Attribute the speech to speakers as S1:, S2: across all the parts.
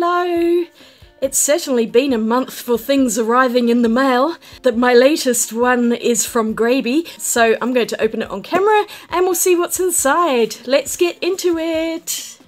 S1: Hello! It's certainly been a month for things arriving in the mail. That my latest one is from Grabie, so I'm going to open it on camera and we'll see what's inside. Let's get into it!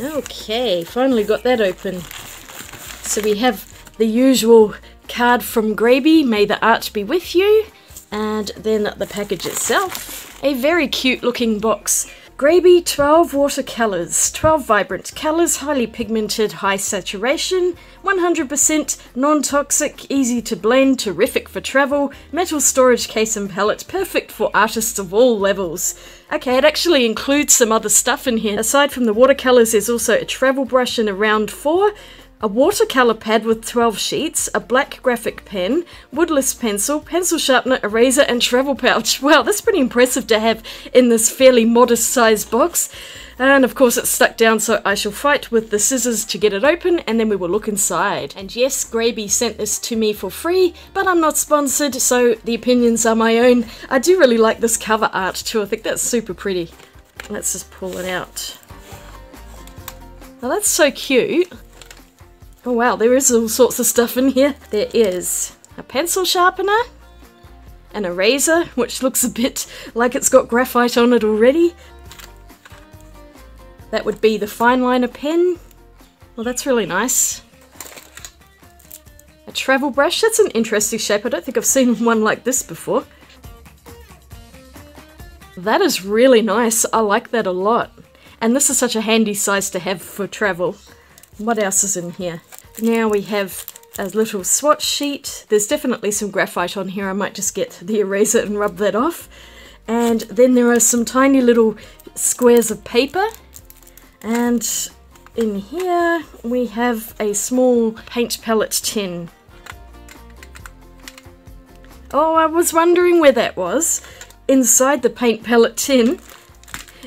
S1: Okay, finally got that open. So we have the usual card from Grabie, may the art be with you, and then the package itself. A very cute looking box. Grabie 12 watercolors, 12 vibrant colors, highly pigmented, high saturation, 100% non-toxic, easy to blend, terrific for travel, metal storage case and palette, perfect for artists of all levels. Okay, it actually includes some other stuff in here. Aside from the watercolors, there's also a travel brush and a round four, a watercolour pad with 12 sheets, a black graphic pen, woodless pencil, pencil sharpener, eraser, and travel pouch. Wow, that's pretty impressive to have in this fairly modest sized box. And of course, it's stuck down, so I shall fight with the scissors to get it open, and then we will look inside. And yes, Grabie sent this to me for free, but I'm not sponsored, so the opinions are my own. I do really like this cover art too, I think that's super pretty. Let's just pull it out. Well, that's so cute. Oh wow, there is all sorts of stuff in here. There is a pencil sharpener, an eraser, which looks a bit like it's got graphite on it already. That would be the fine liner pen. Well, that's really nice. A travel brush, that's an interesting shape. I don't think I've seen one like this before. That is really nice. I like that a lot. And this is such a handy size to have for travel. What else is in here? Now we have a little swatch sheet. There's definitely some graphite on here. I might just get the eraser and rub that off. And then there are some tiny little squares of paper. And in here we have a small paint palette tin. Oh, I was wondering where that was. Inside the paint palette tin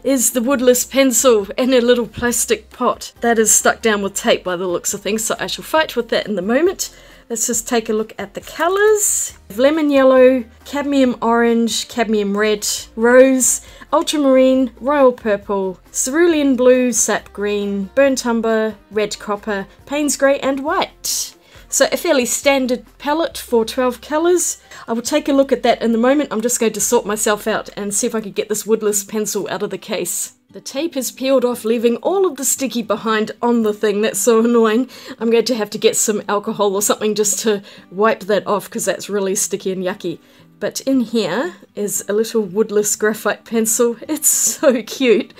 S1: is the woodless pencil in a little plastic pot that is stuck down with tape by the looks of things, so I shall fight with that in the moment. Let's just take a look at the colours. Lemon yellow, cadmium orange, cadmium red, rose, ultramarine, royal purple, cerulean blue, sap green, burnt umber, red copper, Payne's grey and white. So a fairly standard palette for 12 colours. I will take a look at that in the moment. I'm just going to sort myself out and see if I can get this woodless pencil out of the case. The tape is peeled off, leaving all of the sticky behind on the thing. That's so annoying. I'm going to have to get some alcohol or something just to wipe that off because that's really sticky and yucky. But in here is a little woodless graphite pencil. It's so cute.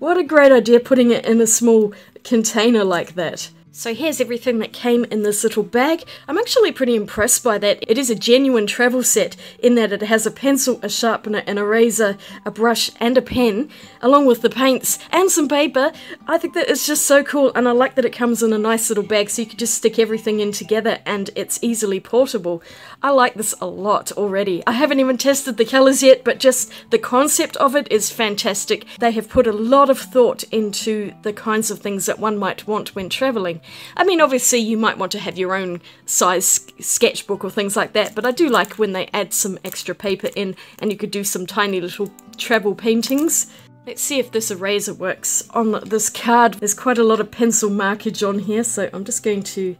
S1: What a great idea putting it in a small container like that. So here's everything that came in this little bag. I'm actually pretty impressed by that. It is a genuine travel set in that it has a pencil, a sharpener, an eraser, a brush, and a pen, along with the paints and some paper. I think that it's just so cool, and I like that it comes in a nice little bag so you can just stick everything in together and it's easily portable. I like this a lot already. I haven't even tested the colours yet, but just the concept of it is fantastic. They have put a lot of thought into the kinds of things that one might want when travelling. I mean, obviously, you might want to have your own size sketchbook or things like that, but I do like when they add some extra paper in and you could do some tiny little travel paintings. Let's see if this eraser works on this card. There's quite a lot of pencil markage on here, so I'm just going to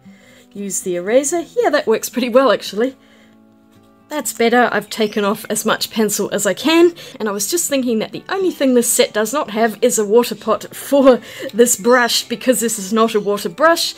S1: use the eraser. Yeah, that works pretty well, actually. That's better, I've taken off as much pencil as I can, and I was just thinking that the only thing this set does not have is a water pot for this brush, because this is not a water brush,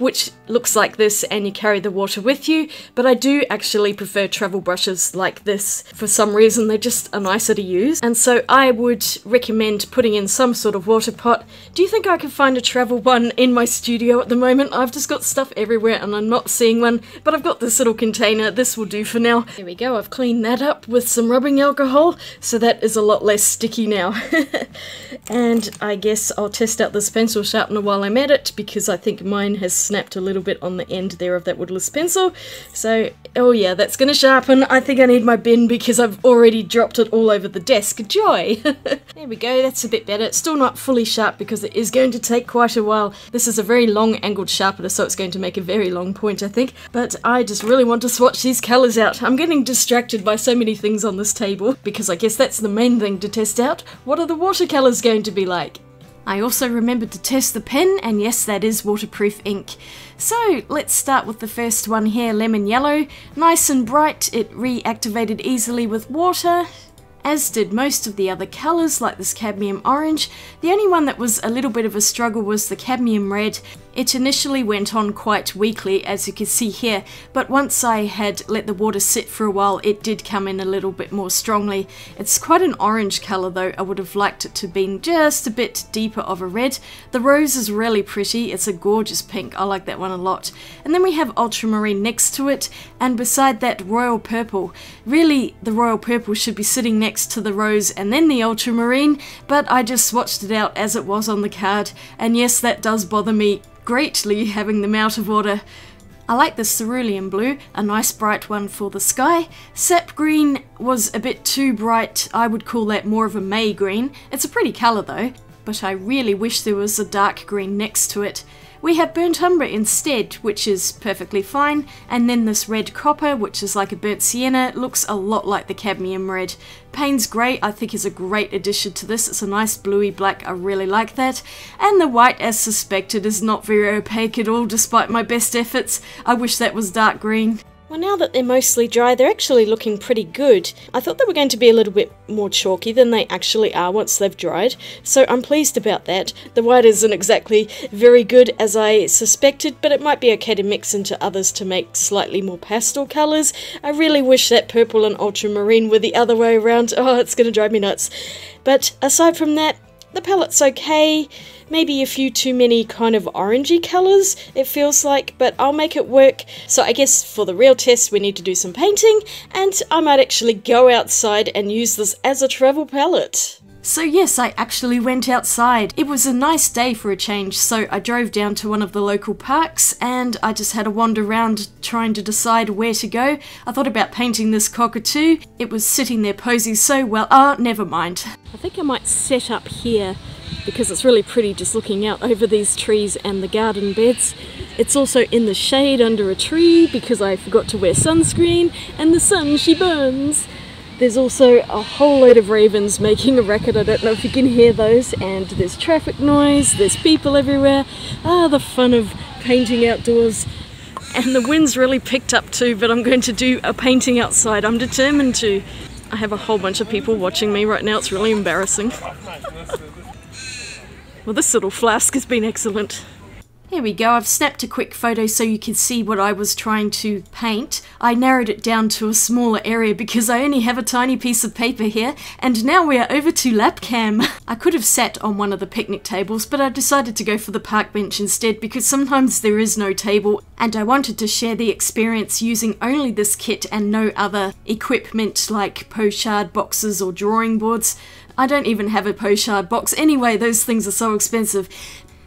S1: which looks like this and you carry the water with you, but I do actually prefer travel brushes like this. For some reason they just are nicer to use, and so I would recommend putting in some sort of water pot. Do you think I can find a travel one in my studio at the moment? I've just got stuff everywhere and I'm not seeing one, but I've got this little container, this will do for now. There we go, I've cleaned that up with some rubbing alcohol, so that is a lot less sticky now. and I guess I'll test out this pencil sharpener while I'm at it, because I think mine has snapped a little bit on the end there of that woodless pencil. So Oh yeah, that's gonna sharpen. I think I need my bin because I've already dropped it all over the desk. Joy! there we go, that's a bit better. It's still not fully sharp because it is going to take quite a while. This is a very long angled sharpener, so it's going to make a very long point, I think. But I just really want to swatch these colours out. I'm getting distracted by so many things on this table because I guess that's the main thing to test out. What are the watercolours going to be like? I also remembered to test the pen, and yes, that is waterproof ink. So let's start with the first one here, lemon yellow. Nice and bright, it reactivated easily with water, as did most of the other colours like this cadmium orange. The only one that was a little bit of a struggle was the cadmium red. It initially went on quite weakly, as you can see here, but once I had let the water sit for a while, it did come in a little bit more strongly. It's quite an orange colour though, I would have liked it to have been just a bit deeper of a red. The rose is really pretty, it's a gorgeous pink, I like that one a lot. And then we have ultramarine next to it, and beside that royal purple. Really, the royal purple should be sitting next to the rose and then the ultramarine, but I just swatched it out as it was on the card, and yes, that does bother me greatly having them out of order. I like the cerulean blue, a nice bright one for the sky. Sap green was a bit too bright, I would call that more of a May green. It's a pretty colour though, but I really wish there was a dark green next to it. We have burnt umber instead, which is perfectly fine, and then this red copper, which is like a burnt sienna, looks a lot like the cadmium red. Payne's Grey I think is a great addition to this, it's a nice bluey black, I really like that. And the white, as suspected, is not very opaque at all despite my best efforts. I wish that was dark green. Well, now that they're mostly dry, they're actually looking pretty good. I thought they were going to be a little bit more chalky than they actually are once they've dried, so I'm pleased about that. The white isn't exactly very good as I suspected, but it might be okay to mix into others to make slightly more pastel colours. I really wish that purple and ultramarine were the other way around. Oh, it's going to drive me nuts. But aside from that, the palette's okay, maybe a few too many kind of orangey colours, it feels like, but I'll make it work. So I guess for the real test we need to do some painting, and I might actually go outside and use this as a travel palette. So yes, I actually went outside. It was a nice day for a change, so I drove down to one of the local parks and I just had a wander around trying to decide where to go. I thought about painting this cockatoo. It was sitting there posing so well. Oh, never mind. I think I might set up here because it's really pretty just looking out over these trees and the garden beds. It's also in the shade under a tree because I forgot to wear sunscreen and the sun she burns. There's also a whole load of ravens making a racket, I don't know if you can hear those. And there's traffic noise, there's people everywhere. Ah, the fun of painting outdoors. And the wind's really picked up too, but I'm going to do a painting outside. I'm determined to. I have a whole bunch of people watching me right now. It's really embarrassing. well, this little flask has been excellent. Here we go, I've snapped a quick photo so you can see what I was trying to paint. I narrowed it down to a smaller area because I only have a tiny piece of paper here, and now we are over to Lapcam. I could have sat on one of the picnic tables, but I decided to go for the park bench instead because sometimes there is no table, and I wanted to share the experience using only this kit and no other equipment like pochade boxes or drawing boards. I don't even have a pochade box anyway, those things are so expensive.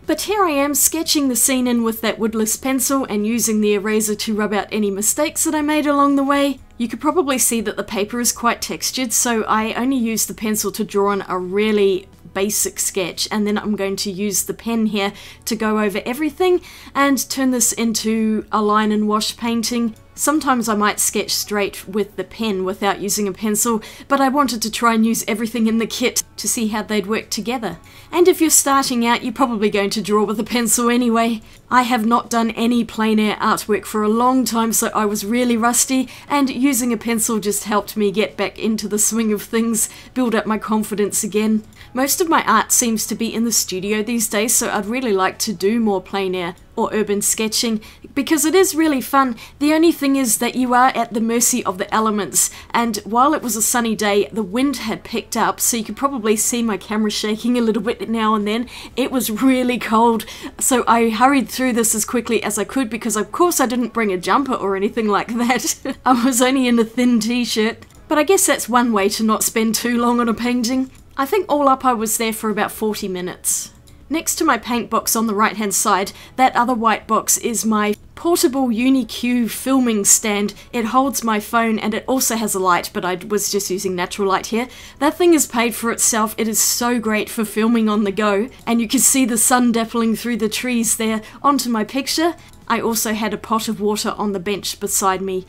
S1: But here I am sketching the scene in with that woodless pencil and using the eraser to rub out any mistakes that I made along the way. You could probably see that the paper is quite textured, so I only used the pencil to draw on a really basic sketch and then I'm going to use the pen here to go over everything and turn this into a line and wash painting. Sometimes I might sketch straight with the pen without using a pencil, but I wanted to try and use everything in the kit to see how they'd work together. And if you're starting out, you're probably going to draw with a pencil anyway. I have not done any plein air artwork for a long time, so I was really rusty, and using a pencil just helped me get back into the swing of things, build up my confidence again. Most of my art seems to be in the studio these days, so I'd really like to do more plein air or urban sketching because it is really fun. The only thing is that you are at the mercy of the elements, and while it was a sunny day, the wind had picked up, so you could probably see my camera shaking a little bit now and then. It was really cold, so I hurried through this as quickly as I could because, of course, I didn't bring a jumper or anything like that. I was only in a thin t shirt. But I guess that's one way to not spend too long on a painting. I think all up I was there for about 40 minutes. Next to my paint box on the right hand side, that other white box is my portable UniQ filming stand. It holds my phone and it also has a light, but I was just using natural light here. That thing is paid for itself. It is so great for filming on the go, and you can see the sun dappling through the trees there onto my picture. I also had a pot of water on the bench beside me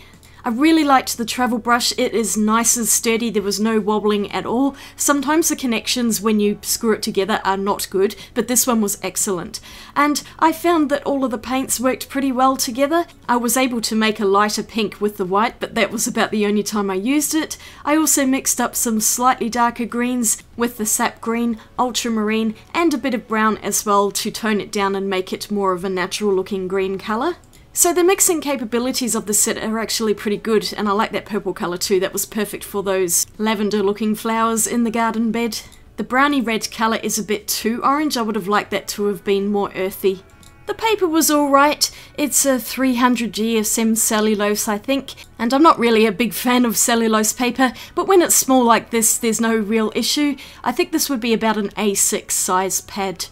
S1: I really liked the travel brush. It is nice and sturdy. There was no wobbling at all. Sometimes the connections when you screw it together are not good, but this one was excellent. And I found that all of the paints worked pretty well together. I was able to make a lighter pink with the white, but that was about the only time I used it. I also mixed up some slightly darker greens with the sap green, ultramarine, and a bit of brown as well to tone it down and make it more of a natural looking green colour. So the mixing capabilities of the set are actually pretty good, and I like that purple colour too. That was perfect for those lavender looking flowers in the garden bed. The brownie red colour is a bit too orange. I would have liked that to have been more earthy. The paper was alright. It's a 300 GSM cellulose, I think, and I'm not really a big fan of cellulose paper, but when it's small like this, there's no real issue. I think this would be about an A6 size pad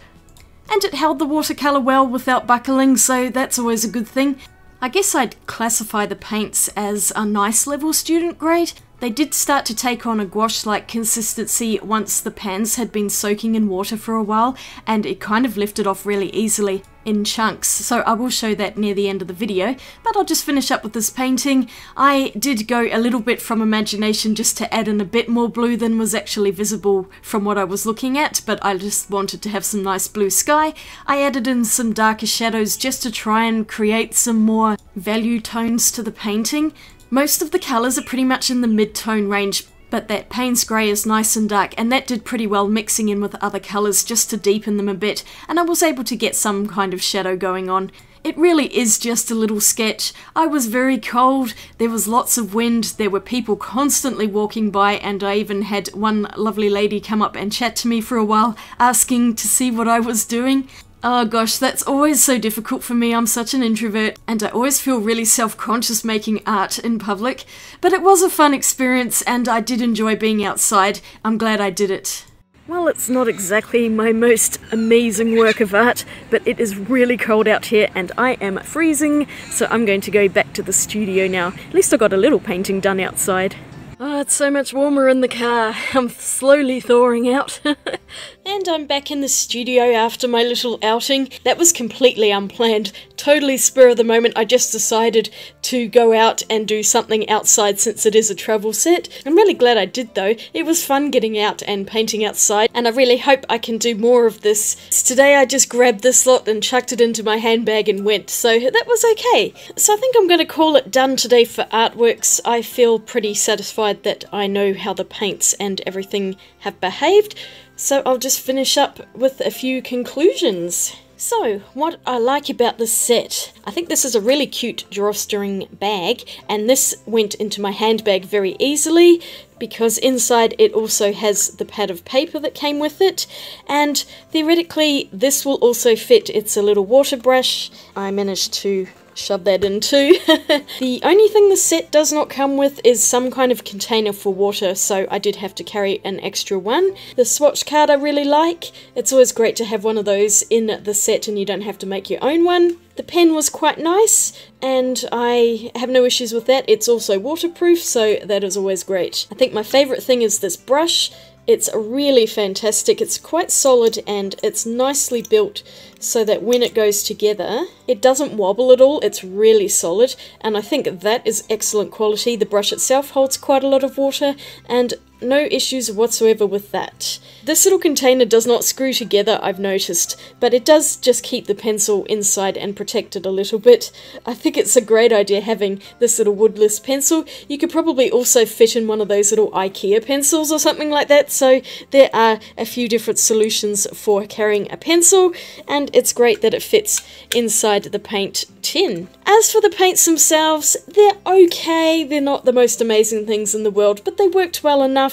S1: and it held the watercolour well without buckling, so that's always a good thing. I guess I'd classify the paints as a nice level student grade. They did start to take on a gouache-like consistency once the pans had been soaking in water for a while, and it kind of lifted off really easily in chunks, so I will show that near the end of the video. But I'll just finish up with this painting. I did go a little bit from imagination just to add in a bit more blue than was actually visible from what I was looking at, but I just wanted to have some nice blue sky. I added in some darker shadows just to try and create some more value tones to the painting. Most of the colours are pretty much in the mid-tone range, but that Payne's Grey is nice and dark, and that did pretty well mixing in with other colours just to deepen them a bit, and I was able to get some kind of shadow going on. It really is just a little sketch. I was very cold, there was lots of wind, there were people constantly walking by, and I even had one lovely lady come up and chat to me for a while, asking to see what I was doing. Oh gosh, that's always so difficult for me. I'm such an introvert and I always feel really self conscious making art in public. But it was a fun experience and I did enjoy being outside. I'm glad I did it. Well, it's not exactly my most amazing work of art, but it is really cold out here and I am freezing, so I'm going to go back to the studio now. At least I got a little painting done outside. Oh, it's so much warmer in the car. I'm slowly thawing out. and I'm back in the studio after my little outing. That was completely unplanned, totally spur of the moment. I just decided to go out and do something outside since it is a travel set. I'm really glad I did though. It was fun getting out and painting outside, and I really hope I can do more of this. Today I just grabbed this lot and chucked it into my handbag and went, so that was okay. So I think I'm going to call it done today for artworks. I feel pretty satisfied that I know how the paints and everything have behaved. So I'll just finish up with a few conclusions. So, what I like about this set, I think this is a really cute drawstring bag, and this went into my handbag very easily because inside it also has the pad of paper that came with it, and theoretically this will also fit. It's a little water brush. I managed to shove that in too. the only thing the set does not come with is some kind of container for water, so I did have to carry an extra one. The swatch card I really like. It's always great to have one of those in the set and you don't have to make your own one. The pen was quite nice, and I have no issues with that. It's also waterproof, so that is always great. I think my favourite thing is this brush. It's really fantastic. It's quite solid and it's nicely built so that when it goes together, it doesn't wobble at all. It's really solid and I think that is excellent quality. The brush itself holds quite a lot of water and no issues whatsoever with that. This little container does not screw together, I've noticed, but it does just keep the pencil inside and protect it a little bit. I think it's a great idea having this little woodless pencil. You could probably also fit in one of those little IKEA pencils or something like that, so there are a few different solutions for carrying a pencil, and it's great that it fits inside the paint tin. As for the paints themselves, they're okay, they're not the most amazing things in the world, but they worked well enough.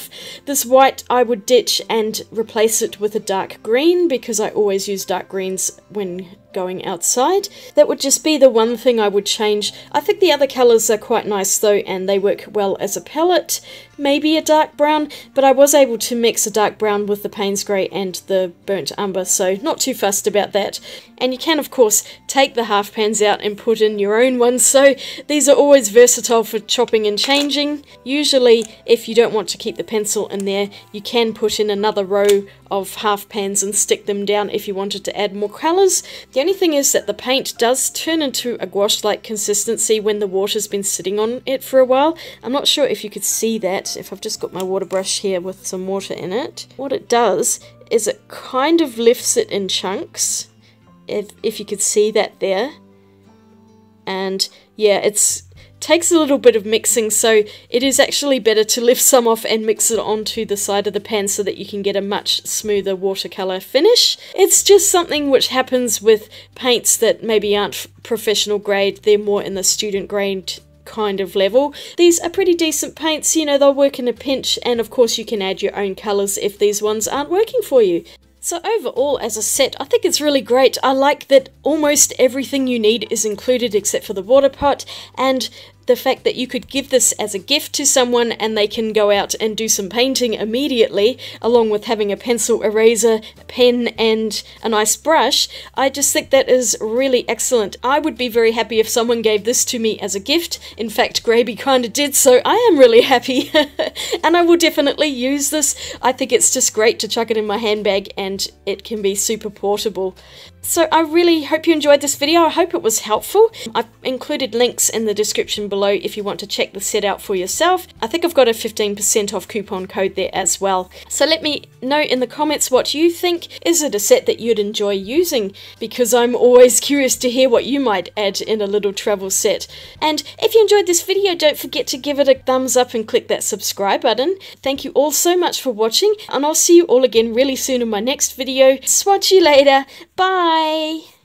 S1: This white I would ditch and replace it with a dark green because I always use dark greens when going outside. That would just be the one thing I would change. I think the other colours are quite nice though and they work well as a palette. Maybe a dark brown, but I was able to mix a dark brown with the Payne's Grey and the burnt umber, so not too fussed about that. And you can of course take the half pans out and put in your own ones, so these are always versatile for chopping and changing. Usually if you don't want to keep the pencil in there, you can put in another row of half pans and stick them down if you wanted to add more colours. The only thing is that the paint does turn into a gouache-like consistency when the water's been sitting on it for a while. I'm not sure if you could see that, if I've just got my water brush here with some water in it. What it does is it kind of lifts it in chunks, if, if you could see that there. And yeah, it's takes a little bit of mixing so it is actually better to lift some off and mix it onto the side of the pan so that you can get a much smoother watercolour finish. It's just something which happens with paints that maybe aren't professional grade, they're more in the student grade kind of level. These are pretty decent paints, you know, they'll work in a pinch and of course you can add your own colours if these ones aren't working for you. So overall, as a set, I think it's really great. I like that almost everything you need is included except for the water pot, and the fact that you could give this as a gift to someone and they can go out and do some painting immediately, along with having a pencil, eraser, pen, and a nice brush, I just think that is really excellent. I would be very happy if someone gave this to me as a gift. In fact, Grabie kind of did, so I am really happy. and I will definitely use this. I think it's just great to chuck it in my handbag and it can be super portable. So I really hope you enjoyed this video. I hope it was helpful. I've included links in the description below if you want to check the set out for yourself. I think I've got a 15% off coupon code there as well. So let me know in the comments what you think. Is it a set that you'd enjoy using? Because I'm always curious to hear what you might add in a little travel set. And if you enjoyed this video, don't forget to give it a thumbs up and click that subscribe button. Thank you all so much for watching, and I'll see you all again really soon in my next video. Swatch you later. Bye!